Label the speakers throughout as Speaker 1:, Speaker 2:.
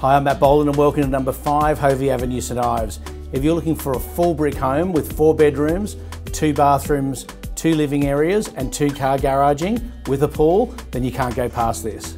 Speaker 1: Hi, I'm Matt Bolin and welcome to number 5 Hovey Avenue St Ives. If you're looking for a full brick home with four bedrooms, two bathrooms, two living areas and two car garaging with a pool, then you can't go past this.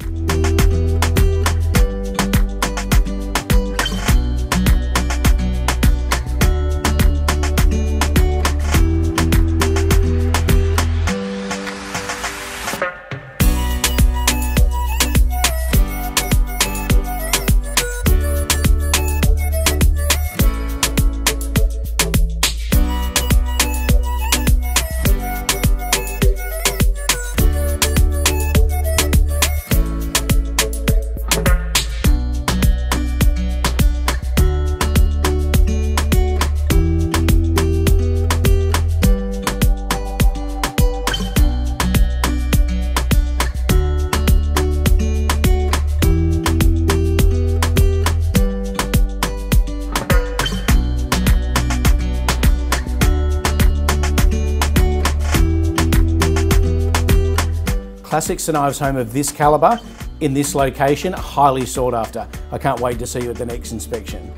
Speaker 1: Classic St Ives home of this calibre in this location, highly sought after. I can't wait to see you at the next inspection.